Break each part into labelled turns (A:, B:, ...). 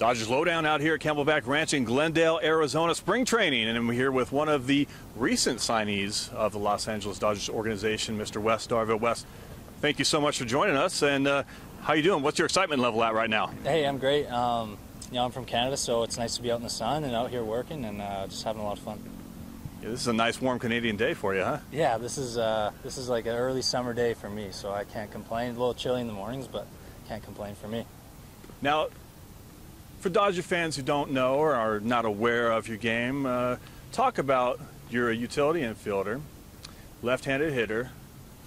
A: Dodgers Lowdown out here at Camelback Ranch in Glendale, Arizona, spring training. And we're here with one of the recent signees of the Los Angeles Dodgers organization, Mr. Wes Darvill. Wes, thank you so much for joining us. And uh, how you doing? What's your excitement level at right now?
B: Hey, I'm great. Um, you know, I'm from Canada, so it's nice to be out in the sun and out here working and uh, just having a lot of fun.
A: Yeah, this is a nice warm Canadian day for you, huh?
B: Yeah, this is uh, this is like an early summer day for me, so I can't complain. A little chilly in the mornings, but can't complain for me.
A: Now, for Dodger fans who don't know or are not aware of your game, uh, talk about you're a utility infielder, left-handed hitter.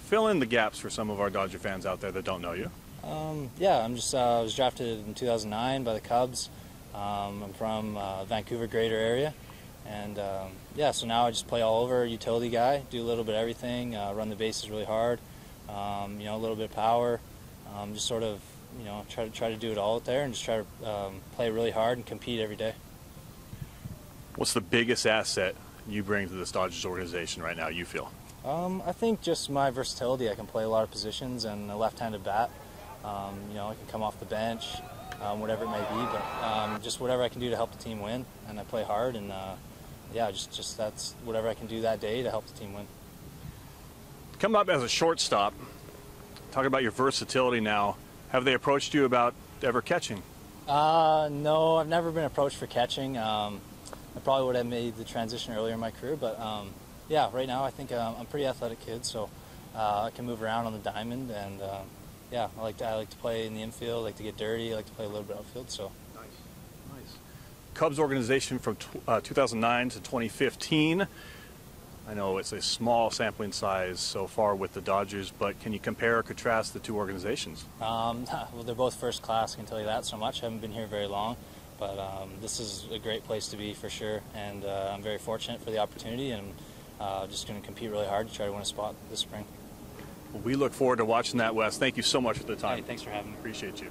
A: Fill in the gaps for some of our Dodger fans out there that don't know you.
B: Um, yeah, I'm just uh, I was drafted in 2009 by the Cubs. Um, I'm from uh, Vancouver greater area, and um, yeah, so now I just play all over, utility guy, do a little bit of everything, uh, run the bases really hard, um, you know, a little bit of power, um, just sort of you know, try to try to do it all out there and just try to um, play really hard and compete every day.
A: What's the biggest asset you bring to this Dodgers organization right now? You feel?
B: Um, I think just my versatility. I can play a lot of positions and a left-handed bat. Um, you know, I can come off the bench, um, whatever it may be, but um, just whatever I can do to help the team win. And I play hard, and uh, yeah, just just that's whatever I can do that day to help the team win.
A: Come up as a shortstop. Talk about your versatility now. Have they approached you about ever catching?
B: Uh, no, I've never been approached for catching. Um, I probably would have made the transition earlier in my career, but um, yeah, right now I think um, I'm a pretty athletic kid, so uh, I can move around on the diamond, and uh, yeah, I like to I like to play in the infield, I like to get dirty, I like to play a little bit outfield. So
A: nice, nice. Cubs organization from uh, 2009 to 2015. I know it's a small sampling size so far with the Dodgers, but can you compare or contrast the two organizations?
B: Um, well, they're both first class, I can tell you that so much. I haven't been here very long, but um, this is a great place to be for sure, and uh, I'm very fortunate for the opportunity, and uh, just going to compete really hard to try to win a spot this spring.
A: Well, we look forward to watching that, Wes. Thank you so much for the time.
B: Hey, thanks for having me.
A: Appreciate you.